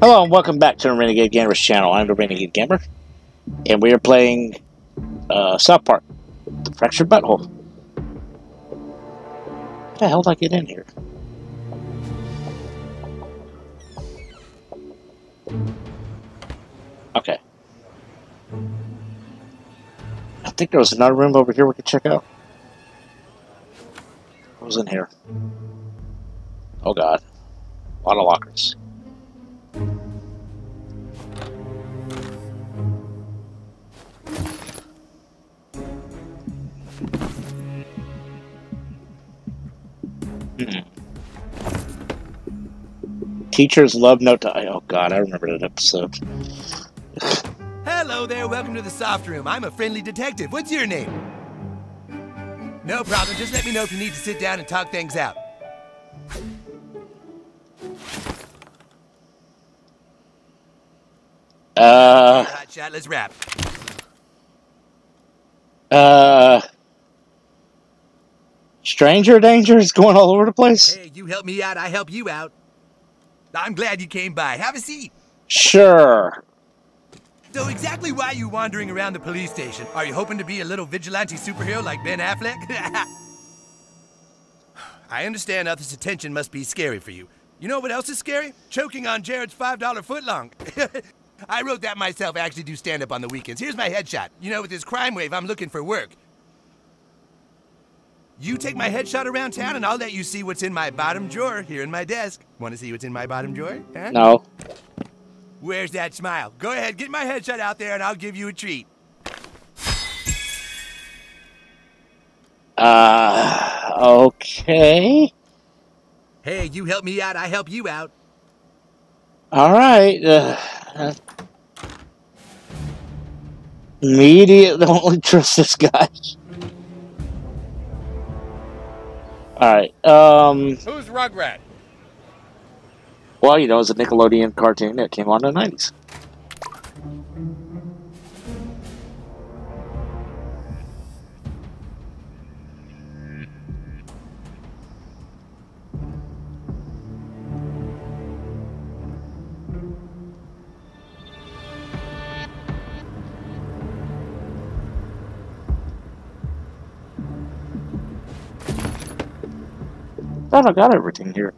Hello and welcome back to the Renegade Gamers channel. I'm the Renegade Gamer, and we are playing uh, South Park, The Fractured But Whole. How the hell did I get in here? Okay. Think there was another room over here we could check out. What was in here? Oh god. A lot of lockers. Hmm. Teachers love note to- Oh God, I remember that episode. Hello there, welcome to the soft room. I'm a friendly detective. What's your name? No problem, just let me know if you need to sit down and talk things out. Uh, Hot shot, let's wrap. uh, stranger danger is going all over the place. Hey, you help me out, I help you out. I'm glad you came by. Have a seat. Sure. So, exactly why are you wandering around the police station? Are you hoping to be a little vigilante superhero like Ben Affleck? I understand others' attention must be scary for you. You know what else is scary? Choking on Jared's $5 footlong. I wrote that myself. I actually do stand up on the weekends. Here's my headshot. You know, with this crime wave, I'm looking for work. You take my headshot around town, and I'll let you see what's in my bottom drawer here in my desk. Want to see what's in my bottom drawer? Huh? No. Where's that smile? Go ahead, get my headshot out there, and I'll give you a treat. Uh, okay. Hey, you help me out, I help you out. All right. Uh, immediately don't trust this guy. All right. Um. Who's Rugrat? Well, you know, it's a Nickelodeon cartoon that came on in the nineties. Thought I got everything here.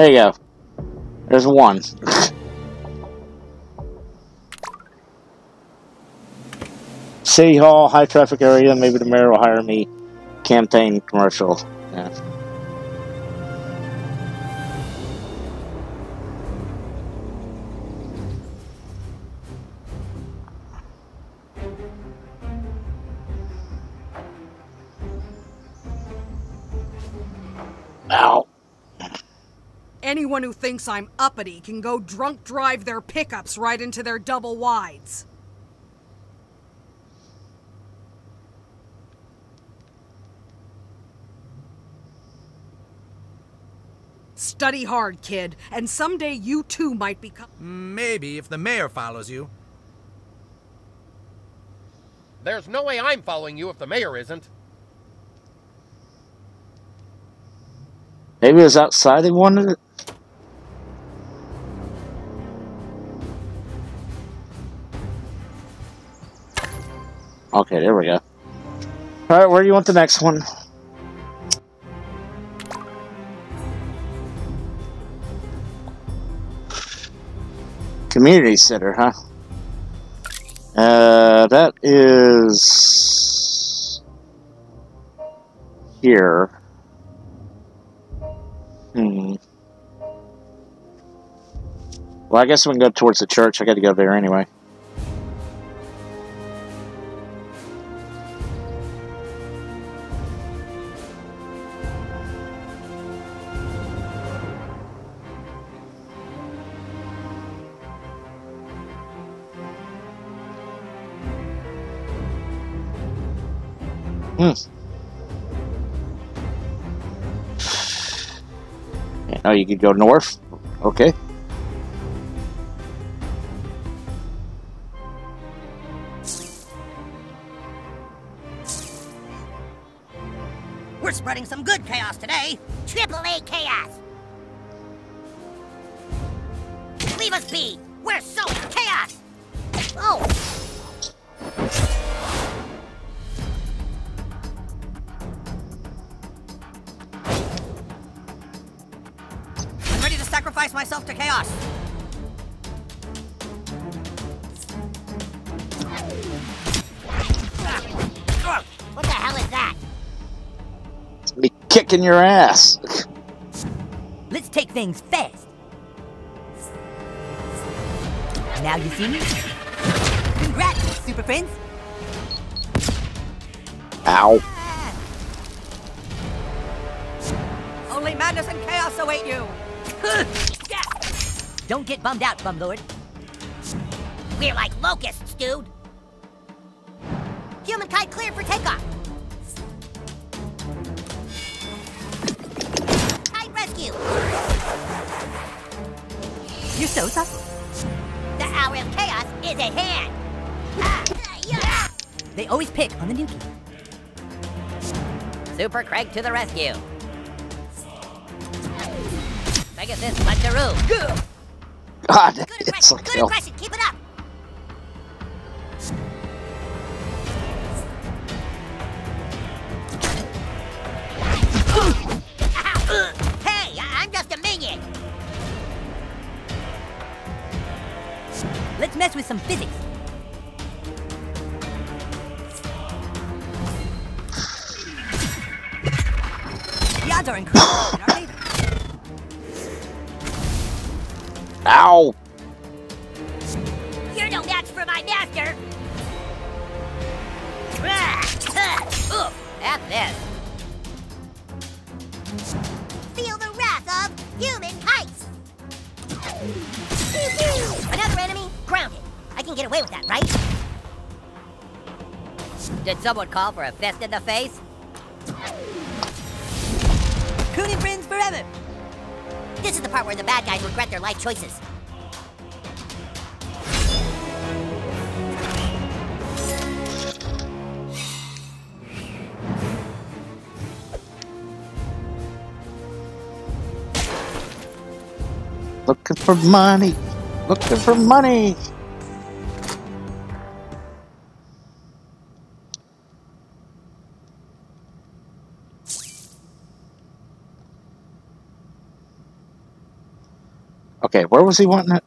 There you go. There's one. City Hall, high traffic area. Maybe the mayor will hire me. Campaign commercial. Yeah. Thinks I'm uppity can go drunk drive their pickups right into their double wides. Study hard, kid, and someday you too might become. Maybe if the mayor follows you. There's no way I'm following you if the mayor isn't. Maybe it was outside they wanted it. Okay, there we go. Alright, where do you want the next one? Community center, huh? Uh, that is here. Hmm. Well, I guess we can go towards the church. I got to go there anyway. You could go north. Okay. Kicking your ass. Let's take things fast. Now you see me? Congrats, super friends. Ow. Only madness and chaos await you. Don't get bummed out, Bumlord. We're like locusts, dude. Humankind cleared for takeoff. You're so tough. The hour of chaos is at hand. Ah, yeah. They always pick on the nukie. Super Craig to the rescue. Pegasus Puncheroo. God, Good it's aggression, like good hell. keep it up. Some physics. The odds are incredible in our favor. Ow. You're no match for my master. Oof, F this. Feel the wrath of human heights. Another enemy grounded. I can get away with that, right? Did someone call for a fist in the face? Coon and friends forever. This is the part where the bad guys regret their life choices. Looking for money. Looking for money. Okay, where was he wanting it?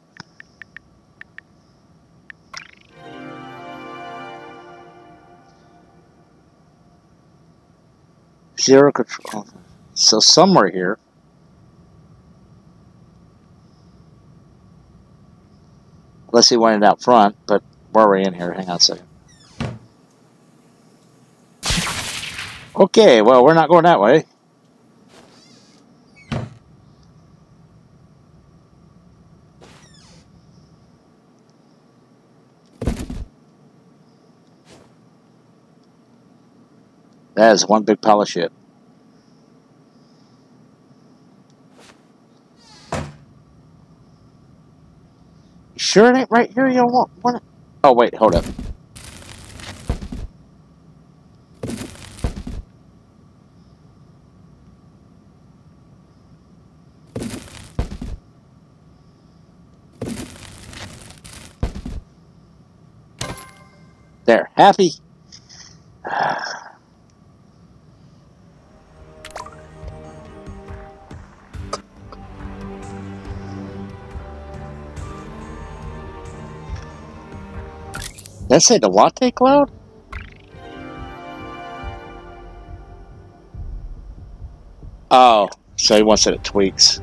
Zero control. So somewhere here. Unless he wanted out front, but where are we in here? Hang on a second. Okay, well, we're not going that way. That is one big pile of shit. You sure it ain't right here? You want, want it? Oh, wait, hold up. There, happy. I say the latte cloud? Oh, so he wants it at Tweek's.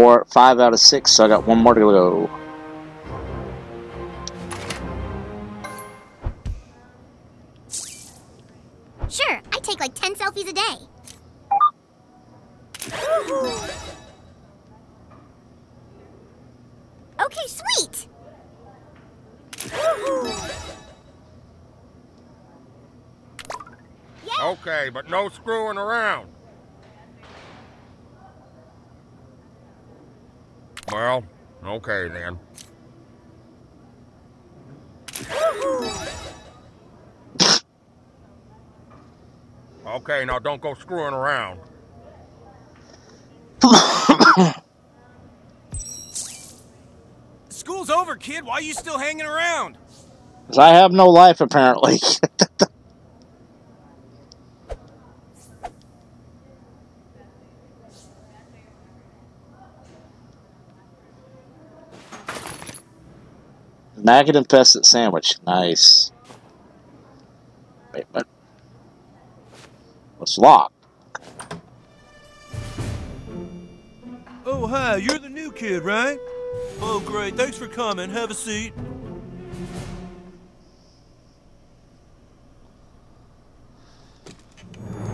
Four, five out of six, so I got one more to go. Okay, now don't go screwing around. School's over, kid. Why are you still hanging around? Because I have no life, apparently. Maggot infested sandwich. Nice. Wait, what? It's locked. Oh, hi, you're the new kid, right? Oh, great. Thanks for coming. Have a seat.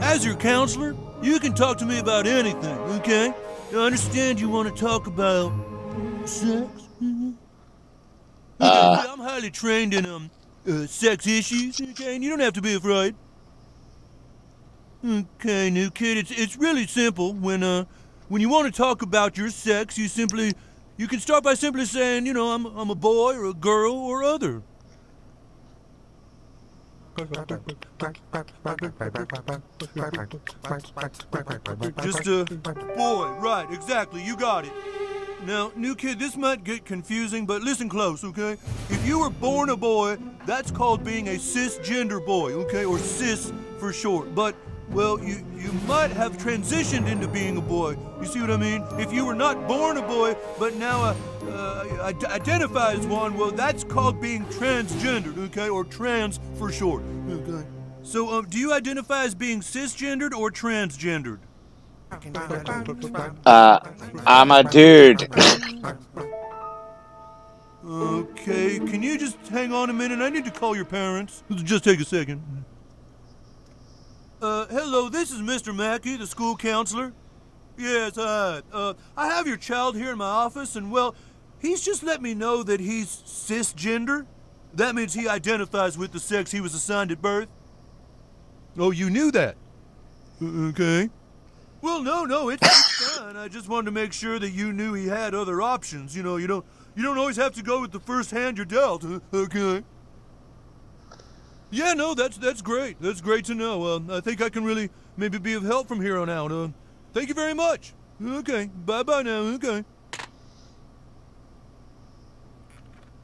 As your counselor, you can talk to me about anything, okay? I understand you want to talk about sex. Mhm. Okay, Uh. I'm highly trained in um uh, sex issues, okay? And you don't have to be afraid. Okay, new kid, it's it's really simple. When uh when you want to talk about your sex, you simply you can start by simply saying, you know, I'm I'm a boy or a girl or other. Just a boy, right, exactly, you got it. Now, new kid, this might get confusing, but listen close, okay? If you were born a boy, that's called being a cisgender boy, okay? Or cis for short. But, well, you, you might have transitioned into being a boy. You see what I mean? If you were not born a boy, but now uh, uh, identify as one, well, that's called being transgendered, okay? Or trans for short, okay? So, um, do you identify as being cisgendered or transgendered? Uh, I'm a dude. Okay, can you just hang on a minute? I need to call your parents. Just take a second. Uh, hello, this is Mr. Mackey, the school counselor. Yes, hi. Uh, I have your child here in my office, and well, he's just let me know that he's cisgender. That means he identifies with the sex he was assigned at birth. Oh, you knew that. Okay. Well, no, no, it's, it's fine. I just wanted to make sure that you knew he had other options. You know, you don't you don't always have to go with the first hand you're dealt. Okay. Yeah, no, that's that's great. That's great to know. Uh, I think I can really maybe be of help from here on out. Uh, thank you very much. Okay. Bye bye now. Okay.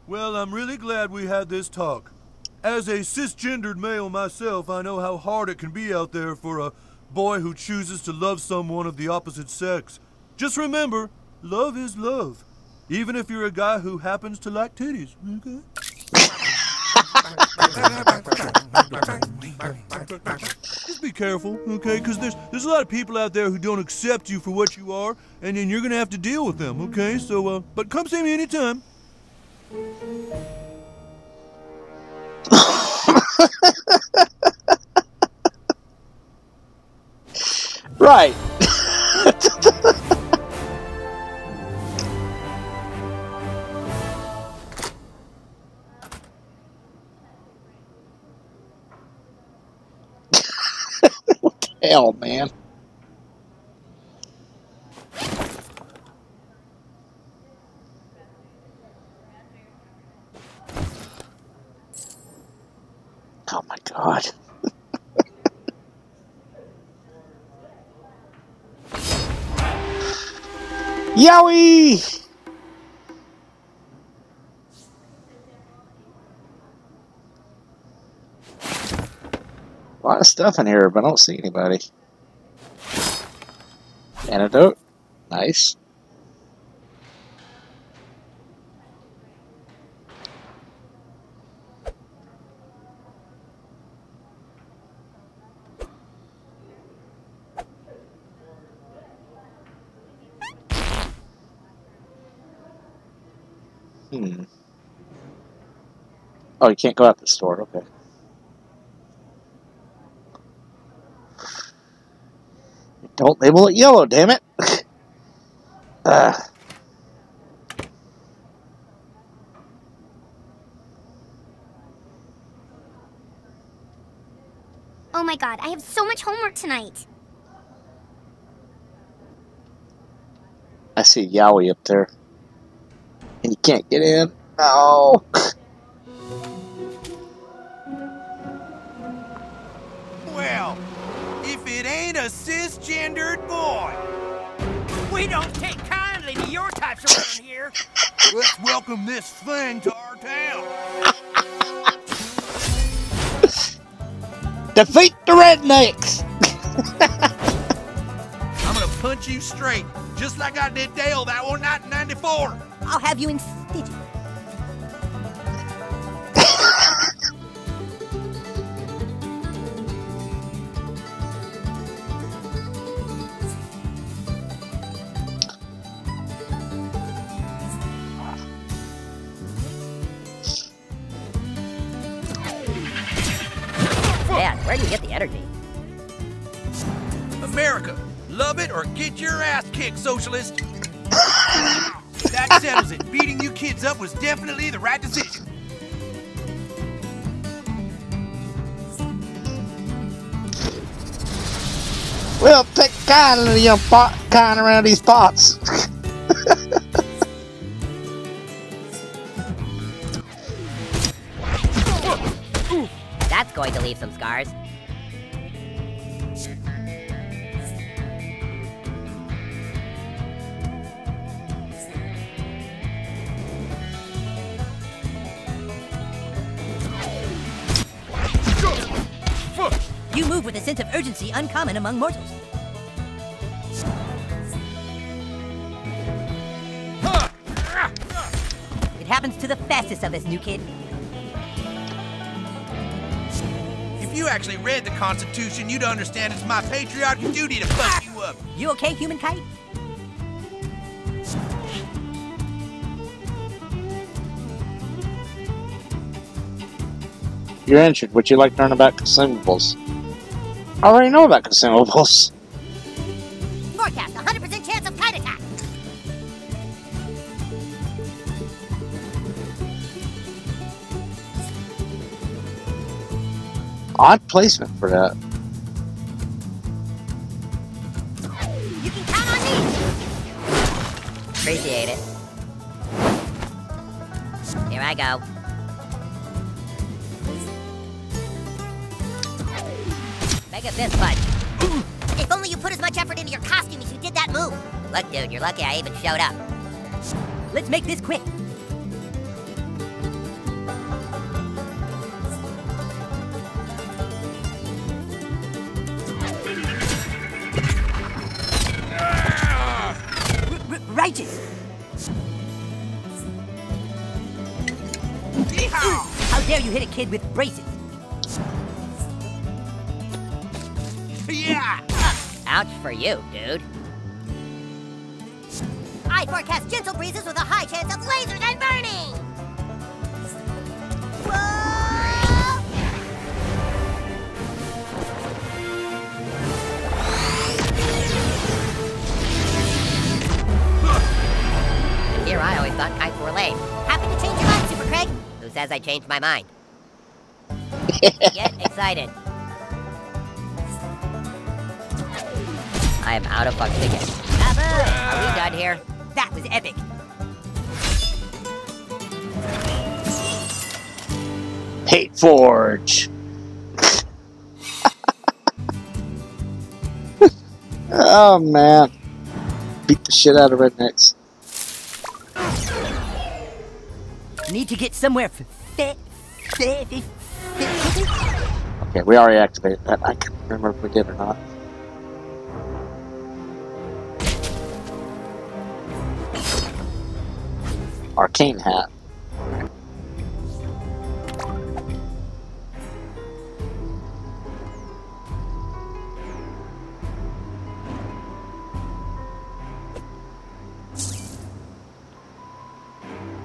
Well, I'm really glad we had this talk. As a cisgendered male myself, I know how hard it can be out there for a boy who chooses to love someone of the opposite sex. Just remember, love is love. Even if you're a guy who happens to like titties, okay? Just be careful, okay? Because there's there's a lot of people out there who don't accept you for what you are, and then you're gonna have to deal with them, okay? So, uh, but come see me anytime. Right. Hell, man? Oh my god. Yowie! Of stuff in here, but I don't see anybody. Antidote. Nice. Hmm. Oh, you can't go out the store. Okay. Don't label it yellow, damn it. Uh, Oh my god, I have so much homework tonight. I see Yowie up there. And you can't get in. No. cisgendered boy, We don't take kindly to your types around here. let's welcome this thing to our town. Defeat the rednecks! I'm gonna punch you straight, just like I did Dale that one night in 94. I'll have you in stitches. Socialist. that settles it. Beating you kids up was definitely the right decision. Well, take kindly to your pot, kind around these pots. That's going to leave some scars. You move with a sense of urgency uncommon among mortals. It happens to the fastest of us, new kid. If you actually read the Constitution, you'd understand it's my patriotic duty to fuck you up. You okay, human kite? You're injured. Would you like to learn about consumables? I already know about consumables. Forecast, 100% chance of kite attack. Odd placement for that. You can count on me. Appreciate it. Here I go. Make a fist punch. If only you put as much effort into your costume as you did that move. Look, dude, you're lucky I even showed up. Let's make this quick. Righteous. How dare you hit a kid with braces? You, dude. I forecast gentle breezes with a high chance of lasers and burning. Whoa! Here I always thought kites were lame. Happy to change your mind, Super Craig. Who says I changed my mind? Get excited. I am out of fucks again. Are we done here? That was epic. Hate Forge. oh man. Beat the shit out of rednecks. Need to get somewhere Okay, we already activated that. I can't remember if we did or not. Arcane hat.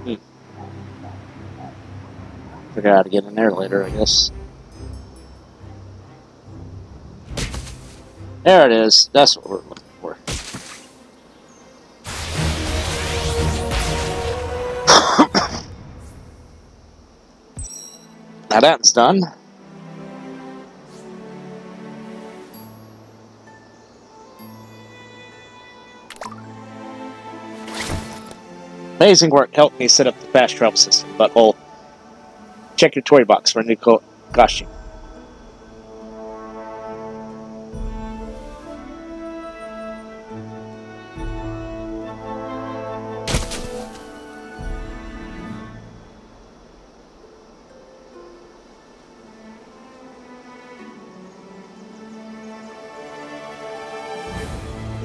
Hmm. Figure out how to get in there later, I guess. There it is. That's what we're looking Now that's done. Amazing work. helped me set up the fast travel system. Butthole. Check your toy box for a new co- costume.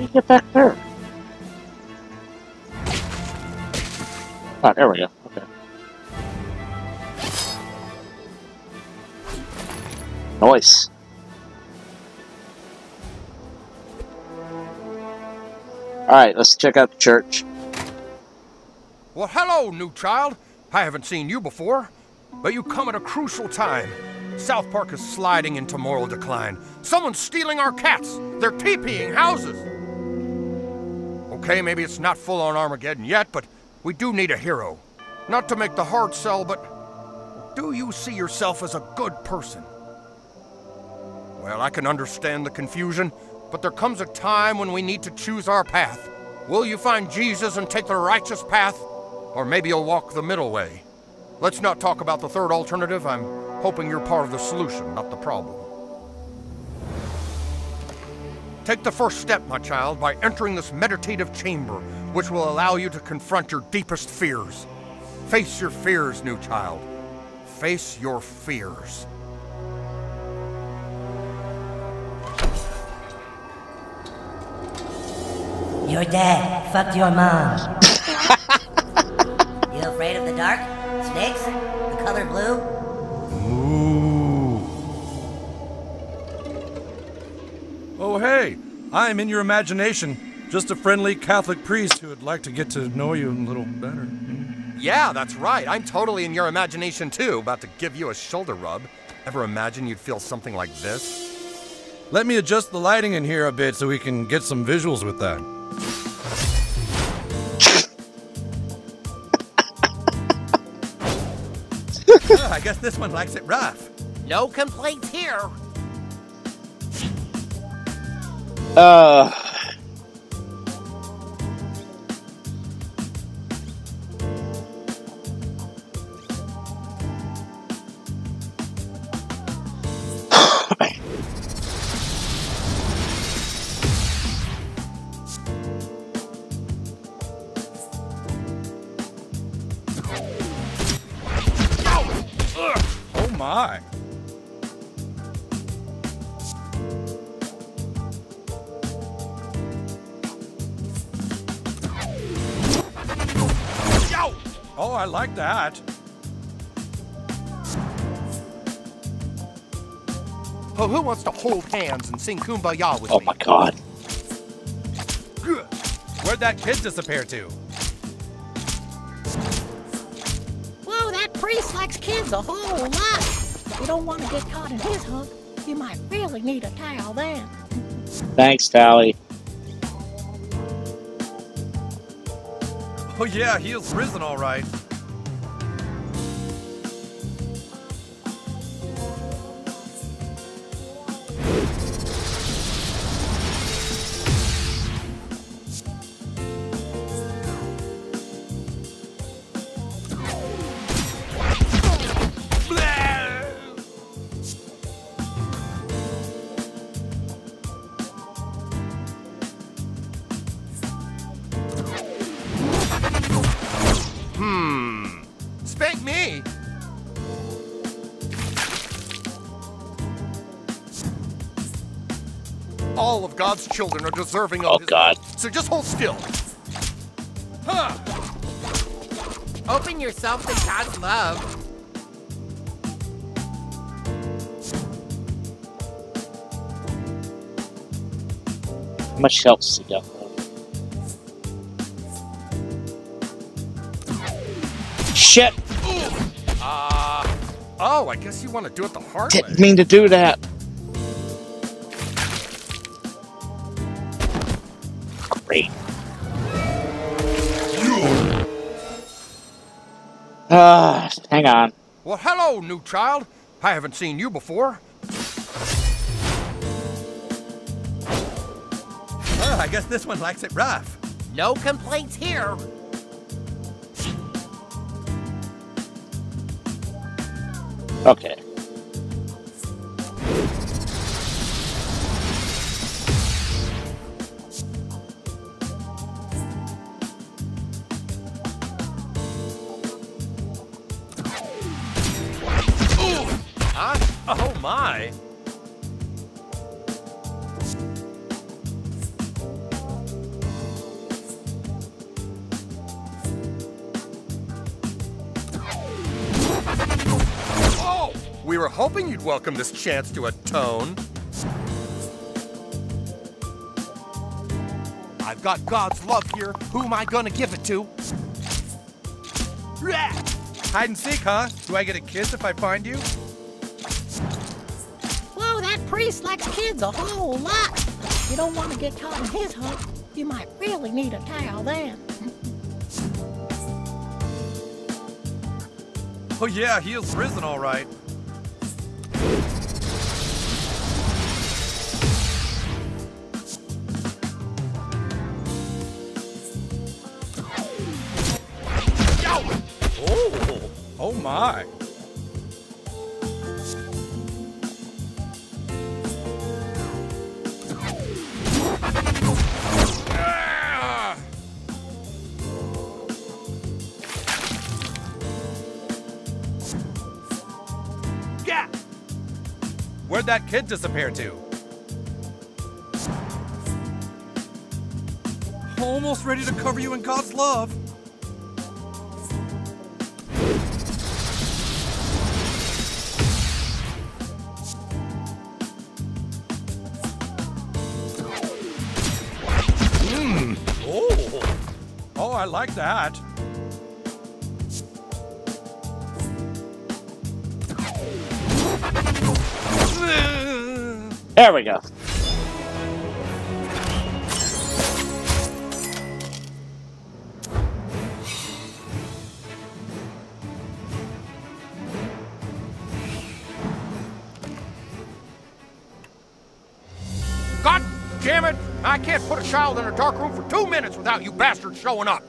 You get back there? Ah, there we go. Okay. Nice. Alright, let's check out the church. Well, hello, new child. I haven't seen you before, but you come at a crucial time. South Park is sliding into moral decline. Someone's stealing our cats. They're TPing houses. Okay, maybe it's not full on Armageddon yet, but we do need a hero. Not to make the hard sell, but do you see yourself as a good person? Well, I can understand the confusion, but there comes a time when we need to choose our path. Will you find Jesus and take the righteous path? Or maybe you'll walk the middle way. Let's not talk about the third alternative. I'm hoping you're part of the solution, not the problem. Take the first step, my child, by entering this meditative chamber, which will allow you to confront your deepest fears. Face your fears, new child. Face your fears. Your dad fucked your mom. You afraid of the dark? Snakes? I'm in your imagination. Just a friendly Catholic priest who would like to get to know you a little better. Yeah, that's right. I'm totally in your imagination too, about to give you a shoulder rub. Ever imagine you'd feel something like this? Let me adjust the lighting in here a bit so we can get some visuals with that. Oh, I guess this one likes it rough. No complaints here. Uh. Who wants to hold hands and sing Kumbaya with Oh me? my god. Where'd that kid disappear to? Whoa, that priest likes kids a whole lot. You don't want to get caught in his hook. You might really need a towel then. Thanks, Towelie. Oh yeah, he is risen all right. God's children are deserving of Oh, his God. love, So just hold still. Huh. Open yourself to God's love. How much health does he got? Shit! Uh, oh, I guess you want to do it the hard Didn't way. mean to do that. Ah, hang on. Well, hello, new child. I haven't seen you before. Oh, I guess this one likes it rough. No complaints here. Okay. You'd welcome this chance to atone. I've got God's love here. Who am I gonna give it to? Hide and seek, huh? Do I get a kiss if I find you? Whoa, that priest likes kids a whole lot. You don't want to get caught in his hook. You might really need a towel then. Oh yeah, he is risen all right. Oh, oh my. Kid disappear to? Almost ready to cover you in God's love. Hmm. Oh, oh, I like that. There we go. God damn it! I can't put a child in a dark room for two minutes without you bastards showing up.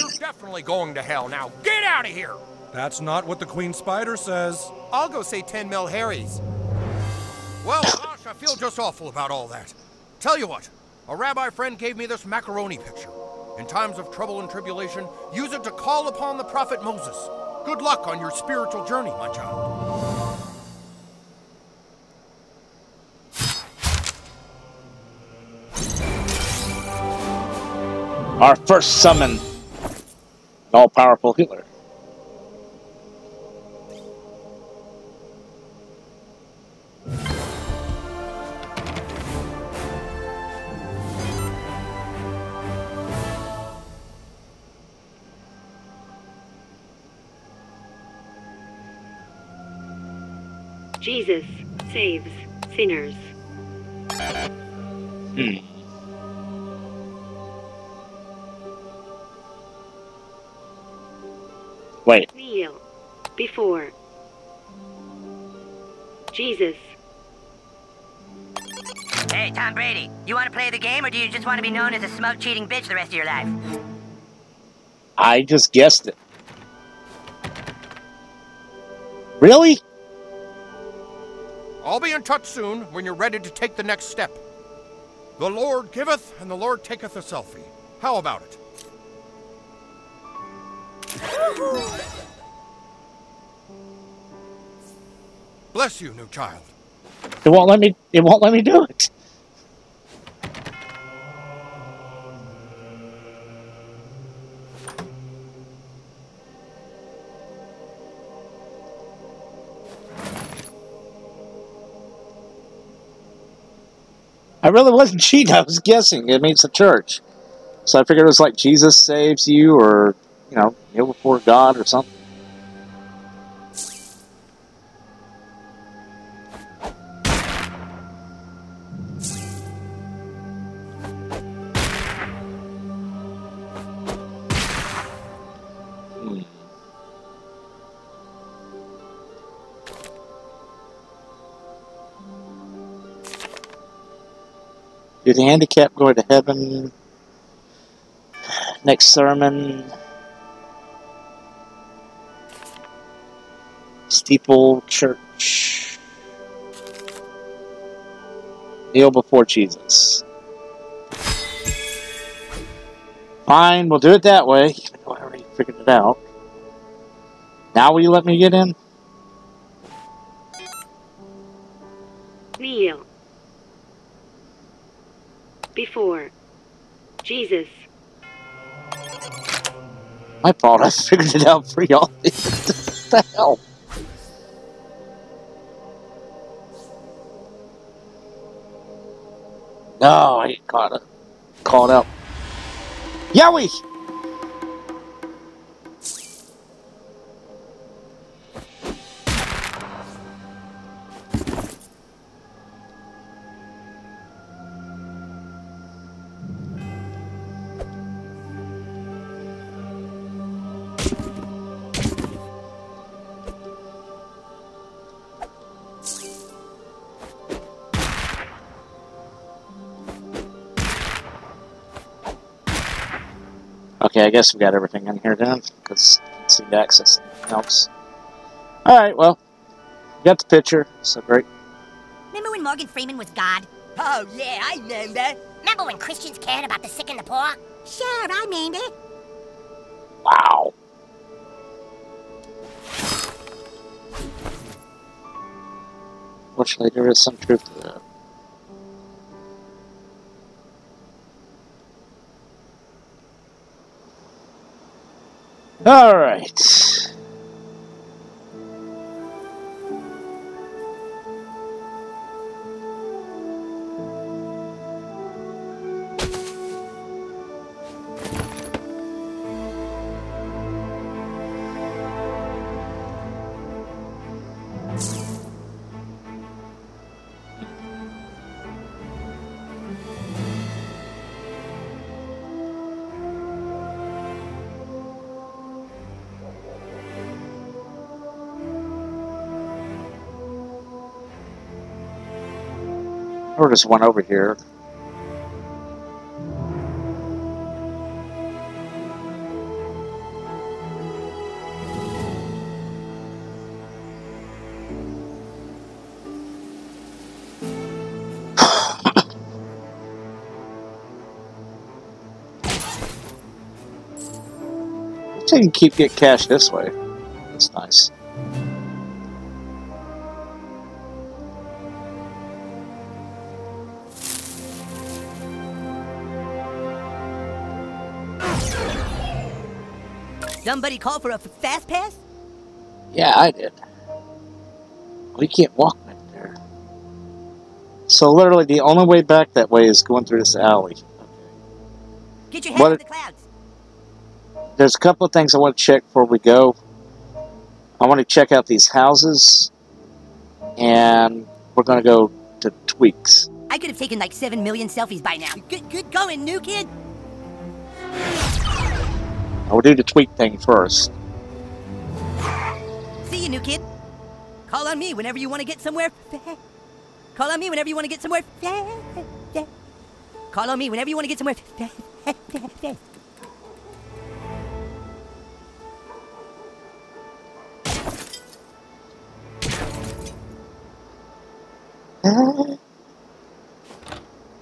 You're definitely going to hell. Now get out of here! That's not what the Queen Spider says. I'll go say 10 mil Harry's. Well, I feel just awful about all that. Tell you what, a rabbi friend gave me this macaroni picture. In times of trouble and tribulation, use it to call upon the prophet Moses. Good luck on your spiritual journey, my child. Our first summon. All powerful Jesus saves sinners. Hmm. Wait. Kneel before Jesus. Hey, Tom Brady, you want to play the game or do you just want to be known as a smoke cheating bitch the rest of your life? I just guessed it. Really? I'll be in touch soon when you're ready to take the next step. The Lord giveth and the Lord taketh a selfie. How about it? Bless you, new child. It won't let me. It won't let me do it. I really wasn't cheating. I was guessing. It means the church. So I figured it was like Jesus saves you, or you know, kneel before God, or something. Do the handicap go to heaven? Next sermon. Steeple Church. Kneel before Jesus. Fine, we'll do it that way, I already figured it out. Now will you let me get in? Before. Jesus. My fault, I figured it out for y'all. what the hell? No, I caught it. Called out. Yowie! I guess we got everything in here then, because I can see to access anything else. Alright, well, we got the picture, so great. Remember when Morgan Freeman was God? Oh, yeah, I remember. Remember when Christians cared about the sick and the poor? Sure, I remember. Wow. Fortunately, there is some truth to that. All right. Or just one over here. So you can keep get cash this way. Somebody call for a f- fast pass? Yeah, I did. We can't walk back there. So literally, the only way back that way is going through this alley. Get your head What- in the clouds. There's a couple of things I want to check before we go. I want to check out these houses, and we're going to go to Tweek's. I could have taken like seven million selfies by now. Good, good going, new kid. I will do the Tweek thing first. See you, new kid. Call on me whenever you want to get somewhere. Call on me whenever you want to get somewhere. fa- fa- Call on me whenever you want to get somewhere.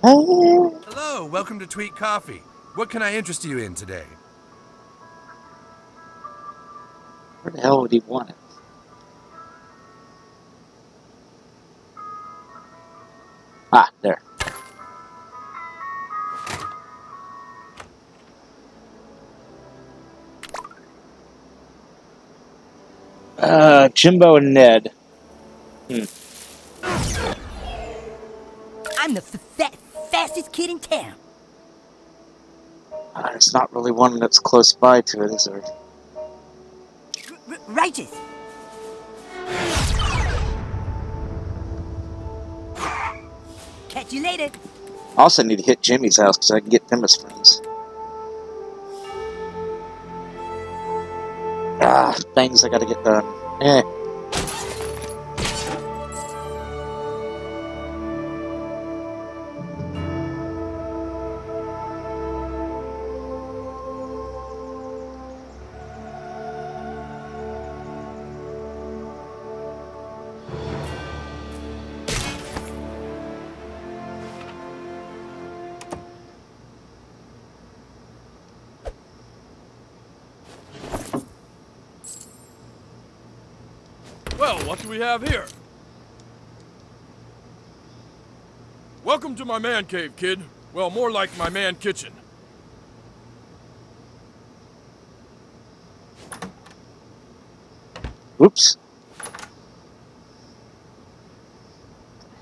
Hello, welcome to Tweek Coffee. What can I interest you in today? Where the hell would he want it? Ah, there. Uh, Jimbo and Ned. Hmm. I'm the fastest kid in town. Uh, it's not really one that's close by to it, is there? Righteous. Catch you later. I also need to hit Jimmy's house because I can get them as friends. Ah, things I gotta get done. Eh. Have here? Welcome to my man cave, kid. Well, more like my man kitchen. Oops.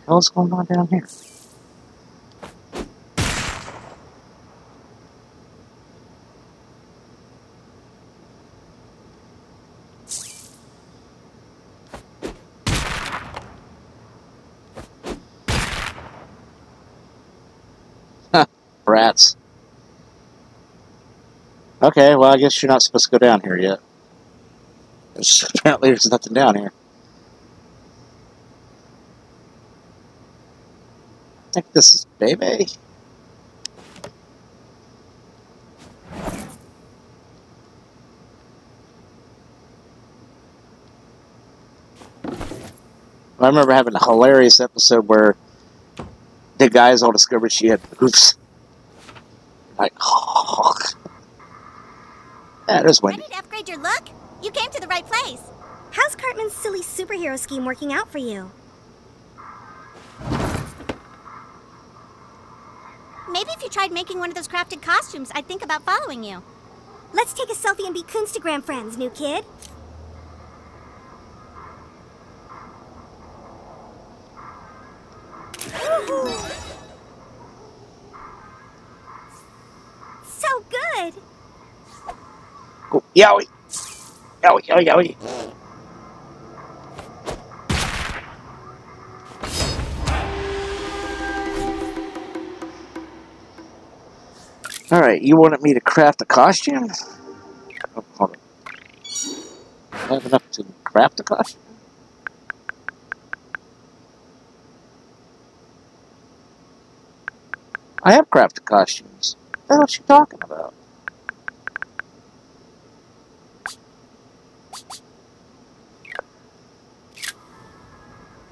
What's going on down here? Huh, Rats. Okay, well, I guess you're not supposed to go down here yet. There's, apparently, there's nothing down here. I think this is Bebe. I remember having a hilarious episode where the guys all discovered she had boobs. Like, oh. Uh, yeah, there's Wendy. Ready to upgrade your look? You came to the right place. How's Cartman's silly superhero scheme working out for you? Maybe if you tried making one of those crafted costumes, I'd think about following you. Let's take a selfie and be Coonstagram friends, new kid. Woohoo! So good! Oh, yowie! Yowie, yowie, yowie. Alright, you wanted me to craft a costume? Oh, hold on. Do I have enough to craft a costume? I have crafted costumes. What the hell talking about?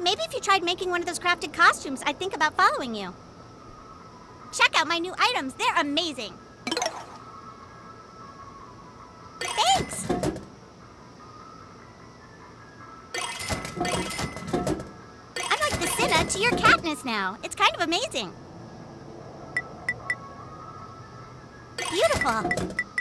Maybe if you tried making one of those crafted costumes, I'd think about following you. Check out my new items. They're amazing. Thanks. I'm like the Cinna to your Katniss now. It's kind of amazing. Beautiful.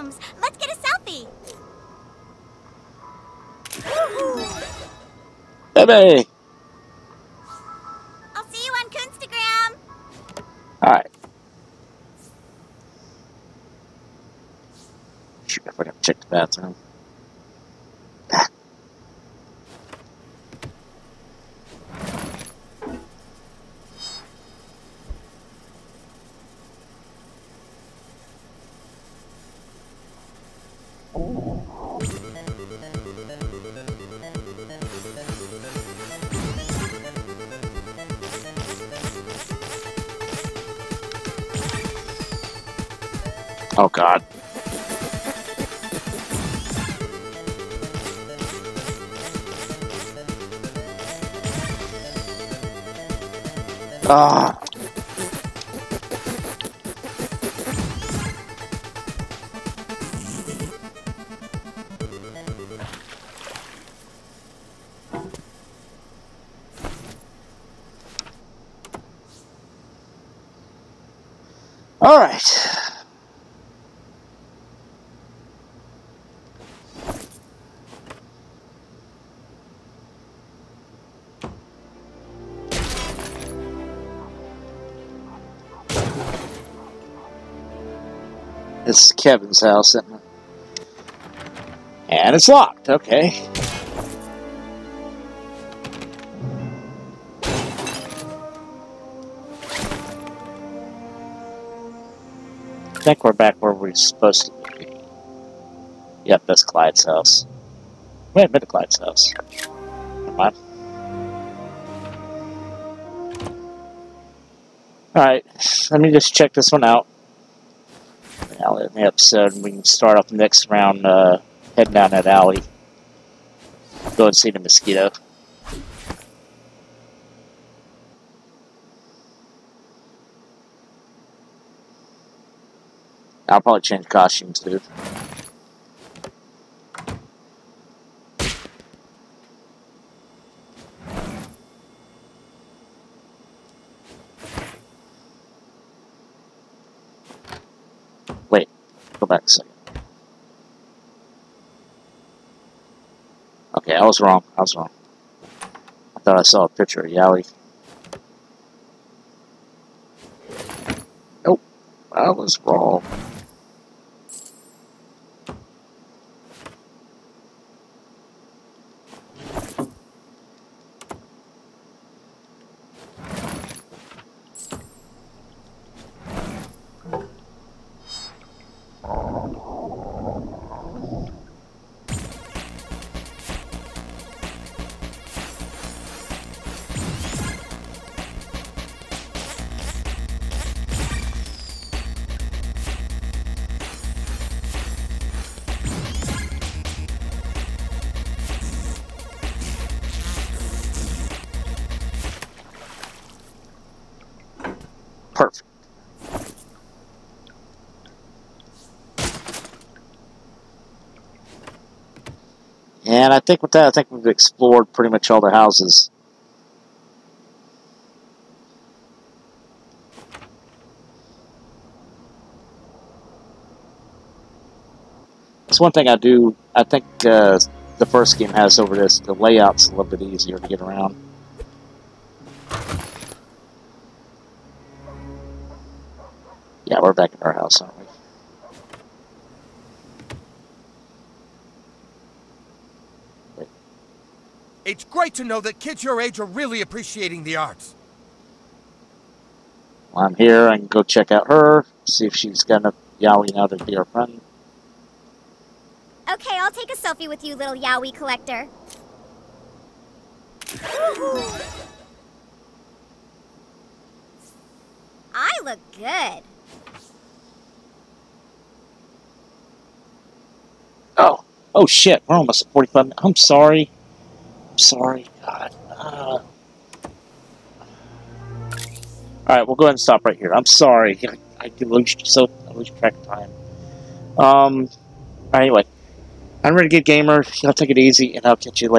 Costumes. Let's get a selfie. Baby! I'll see you on Coonstagram. Alright. Shoot, I forgot to check the bathroom. Oh god. Ah. Kevin's house, it? And it's locked. Okay. I think we're back where we're supposed to be. Yep, that's Clyde's house. We haven't Clyde's house. Never mind. Alright, let me just check this one out. Episode, and we can start off the next round uh, heading down that alley. Go and see the mosquito. I'll probably change costumes, dude. Wait, Okay, I was wrong. I was wrong. I thought I saw a picture of Yaoi. Nope, I was wrong. And I think with that, I think we've explored pretty much all the houses. That's one thing I do. I think uh, the first game has over this. The layout's a little bit easier to get around. Yeah, we're back in our house, aren't we? It's great to know that kids your age are really appreciating the arts. While I'm here, I can go check out her, see if she's gonna Yowie now to be our friend. Okay, I'll take a selfie with you, little Yaoi collector. I look good. Oh, oh shit, we're almost at 45 minutes. I'm sorry. Sorry, God. Uh... Alright, we'll go ahead and stop right here. I'm sorry. I, I lose so I lose track of time. Um, anyway, I'm Renegade Gamer. I'll take it easy, and I'll catch you later.